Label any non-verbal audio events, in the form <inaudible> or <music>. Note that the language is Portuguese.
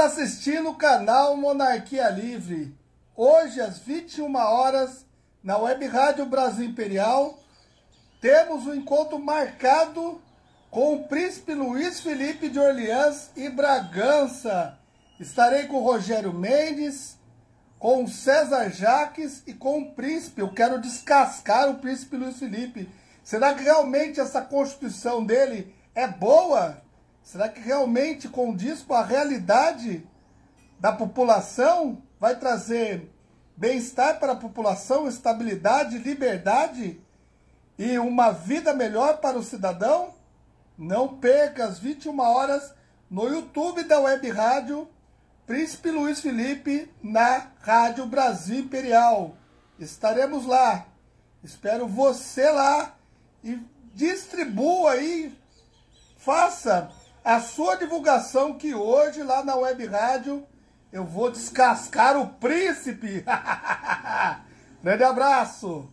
está assistindo o canal Monarquia Livre. Hoje, às 21 horas, na Web Rádio Brasil Imperial, temos um encontro marcado com o príncipe Luiz Felipe de Orleans e Bragança. Estarei com o Rogério Mendes, com o César Jaques e com o príncipe. Eu quero descascar o príncipe Luiz Felipe. Será que realmente essa constituição dele é boa? Será que realmente condiz com a realidade da população? Vai trazer bem-estar para a população, estabilidade, liberdade e uma vida melhor para o cidadão? Não perca às 21 horas no YouTube da Web Rádio Príncipe Luiz Felipe na Rádio Brasil Imperial. Estaremos lá. Espero você lá e distribua aí, faça a sua divulgação que hoje lá na web rádio eu vou descascar o príncipe. <laughs> Grande abraço!